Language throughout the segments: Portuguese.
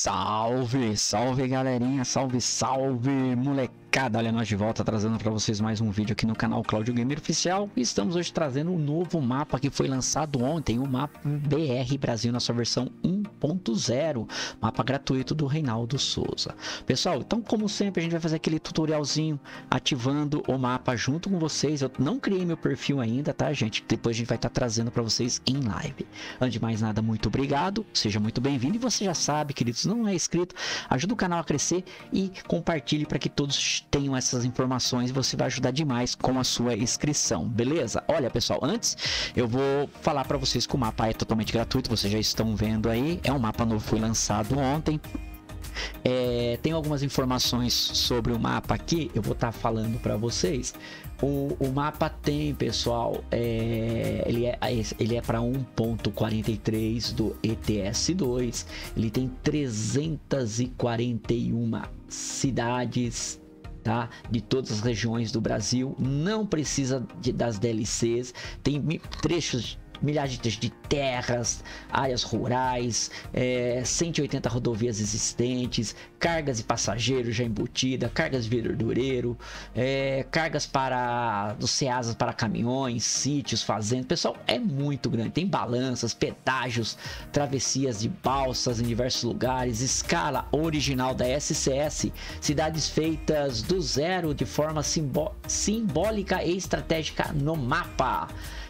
Salve, salve galerinha, salve, salve molecada, olha nós de volta trazendo para vocês mais um vídeo aqui no canal Claudio Gamer Oficial. Estamos hoje trazendo um novo mapa que foi lançado ontem, o mapa BR Brasil na sua versão 1.0 Mapa gratuito do Reinaldo Souza Pessoal, então como sempre a gente vai fazer aquele tutorialzinho ativando o mapa junto com vocês Eu não criei meu perfil ainda, tá gente? Depois a gente vai estar tá trazendo para vocês em live Antes de mais nada, muito obrigado, seja muito bem-vindo E você já sabe, queridos, não é inscrito, ajuda o canal a crescer e compartilhe para que todos tenham essas informações. Você vai ajudar demais com a sua inscrição, beleza? Olha, pessoal, antes eu vou falar para vocês que o mapa é totalmente gratuito, vocês já estão vendo aí. É um mapa novo, foi lançado ontem. É, tem algumas informações sobre o mapa aqui, eu vou estar tá falando para vocês. O, o, mapa tem, pessoal, é, ele é, ele é para 1.43 do ETS2. Ele tem 341 cidades Tá? De todas as regiões do Brasil, não precisa de, das DLCs, tem trechos milhares de terras, áreas rurais, é, 180 rodovias existentes, cargas e passageiros já embutida, cargas de verdureiro, é, cargas para dos ceasas para caminhões, sítios, fazendas. Pessoal, é muito grande. Tem balanças, pedágios, travessias de balsas em diversos lugares, escala original da SCS, cidades feitas do zero de forma simbólica e estratégica no mapa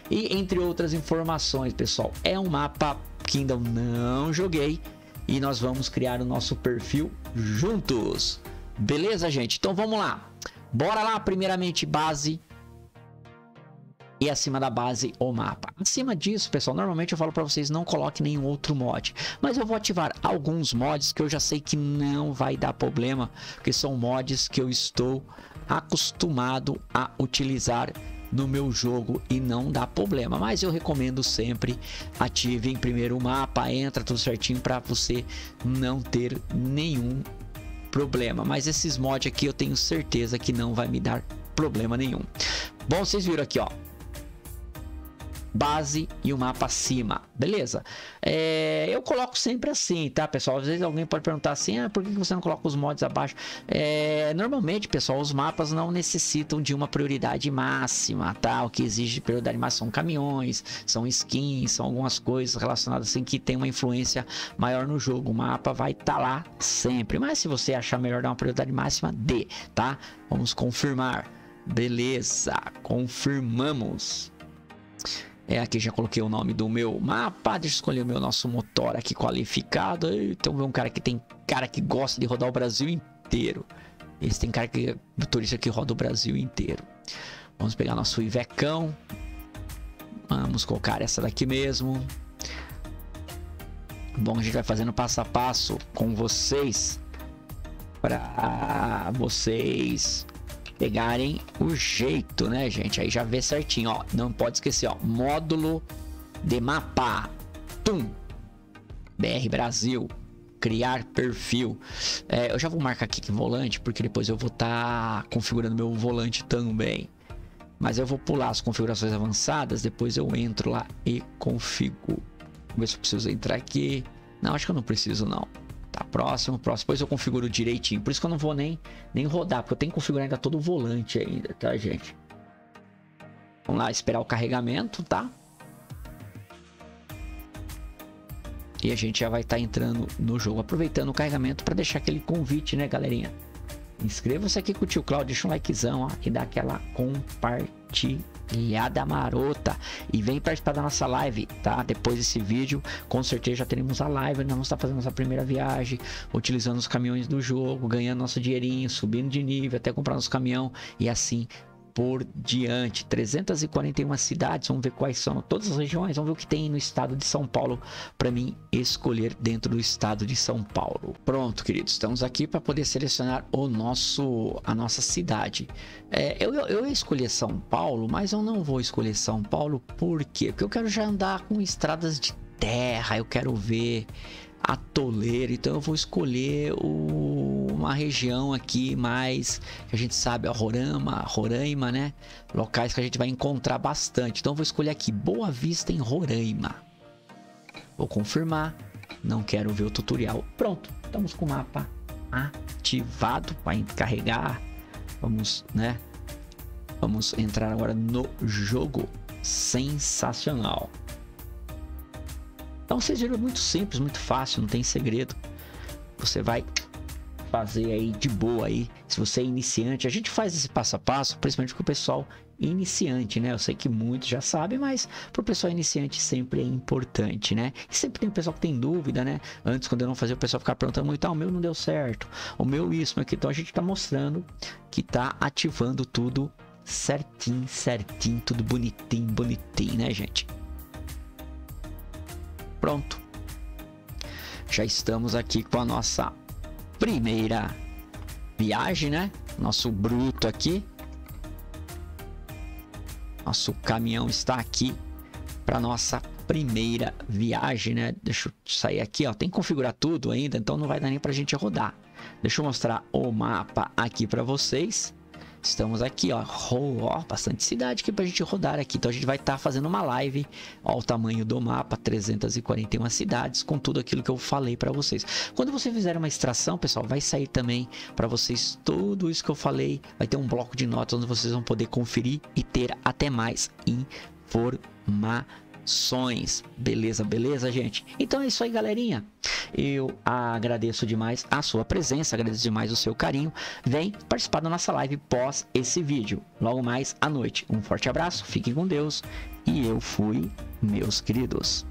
e entre outras informações, pessoal. É um mapa que ainda não joguei e nós vamos criar o nosso perfil juntos. Beleza, gente? Então vamos lá. Bora lá, primeiramente base e acima da base o mapa. Acima disso, pessoal, normalmente eu falo para vocês não coloque nenhum outro mod, mas eu vou ativar alguns mods que eu já sei que não vai dar problema, porque são mods que eu estou acostumado a utilizar no meu jogo e não dá problema. Mas eu recomendo sempre ative em primeiro o mapa, entra tudo certinho para você não ter nenhum problema. Mas esses mods aqui eu tenho certeza que não vai me dar problema nenhum. Bom, vocês viram aqui, ó base e o mapa acima, beleza? É, eu coloco sempre assim, tá, pessoal? Às vezes alguém pode perguntar assim, ah, por que você não coloca os mods abaixo? É, normalmente, pessoal, os mapas não necessitam de uma prioridade máxima, tá? O que exige prioridade máxima são caminhões, são skins, são algumas coisas relacionadas assim que tem uma influência maior no jogo. O mapa vai estar tá lá sempre, mas se você achar melhor dar uma prioridade máxima, dê, tá? Vamos confirmar. Beleza, confirmamos. É, aqui já coloquei o nome do meu mapa. Deixa eu escolher o meu nosso motor aqui qualificado. Então vê um cara que tem cara que gosta de rodar o Brasil inteiro. Esse tem cara que motorista que roda o Brasil inteiro. Vamos pegar nosso Ivecão. Vamos colocar essa daqui mesmo. Bom, a gente vai fazendo passo a passo com vocês para vocês pegarem o jeito, né, gente? Aí já vê certinho, ó. Não pode esquecer, ó. Módulo de mapa. Tum. BR Brasil. Criar perfil. É, eu já vou marcar aqui que volante, porque depois eu vou estar tá configurando meu volante também. Mas eu vou pular as configurações avançadas, depois eu entro lá e configuro. Vamos ver se eu preciso entrar aqui. Não, acho que eu não preciso não. Tá, próximo, próximo. Depois eu configuro direitinho. Por isso que eu não vou nem, nem rodar, porque eu tenho que configurar ainda todo o volante ainda, tá, gente? Vamos lá, esperar o carregamento, tá? E a gente já vai estar tá entrando no jogo, aproveitando o carregamento para deixar aquele convite, né, galerinha? Inscreva-se aqui com o Claudio, deixa um likezão, ó, e dá aquela compartilhada marota. E vem participar da nossa live, tá? Depois desse vídeo, com certeza já teremos a live. Nós vamos estar fazendo nossa primeira viagem, utilizando os caminhões do jogo, ganhando nosso dinheirinho, subindo de nível, até comprar nosso caminhão e assim por diante. 341 cidades, vamos ver quais são todas as regiões, vamos ver o que tem no estado de São Paulo para mim escolher dentro do estado de São Paulo. Pronto, queridos, estamos aqui para poder selecionar o nosso a nossa cidade. É, eu, eu, escolhi São Paulo, mas eu não vou escolher São Paulo por quê? Porque eu quero já andar com estradas de terra, eu quero ver atoleiro, então eu vou escolher o, uma região aqui mais que a gente sabe, a Roraima, Roraima, né? Locais que a gente vai encontrar bastante. Então vou escolher aqui Boa Vista em Roraima. Vou confirmar. não quero ver o tutorial. Pronto, estamos com o mapa ativado para carregar. Vamos, né? Vamos entrar agora no jogo. Sensacional. Então, seja muito simples, muito fácil, não tem segredo. Você vai fazer aí de boa aí. Se você é iniciante, a gente faz esse passo a passo, principalmente com o pessoal iniciante, né? Eu sei que muitos já sabem, mas para o pessoal iniciante sempre é importante, né? E sempre tem o pessoal que tem dúvida, né? Antes, quando eu não fazia, o pessoal ficava perguntando muito, ah, o meu não deu certo, o meu isso, meu aqui. Então a gente está mostrando que está ativando tudo certinho, certinho, tudo bonitinho, bonitinho, né, gente? Pronto. Já estamos aqui com a nossa primeira viagem, né? Nosso bruto aqui. Nosso caminhão está aqui para nossa primeira viagem, né? Deixa eu sair aqui, ó. Tem que configurar tudo ainda, então não vai dar nem para a gente rodar. Deixa eu mostrar o mapa aqui para vocês. Estamos aqui, ó, bastante cidade aqui pra gente rodar aqui. Então a gente vai estar tá fazendo uma live, ó, o tamanho do mapa, 341 cidades, com tudo aquilo que eu falei para vocês. Quando você fizer uma extração, pessoal, vai sair também para vocês tudo isso que eu falei. Vai ter um bloco de notas onde vocês vão poder conferir e ter até mais informações Beleza, beleza, gente? Então é isso aí, galerinha. Eu agradeço demais a sua presença, agradeço demais o seu carinho. Vem participar da nossa live pós esse vídeo, logo mais à noite. Um forte abraço, fiquem com Deus e eu fui, meus queridos.